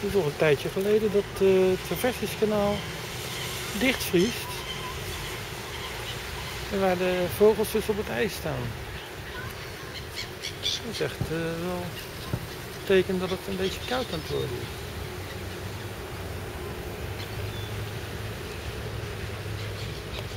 Het is al een tijdje geleden dat eh, het verversingskanaal dichtvriest. En waar de vogels dus op het ijs staan. Dat is echt eh, wel een teken dat het een beetje koud aan het worden is.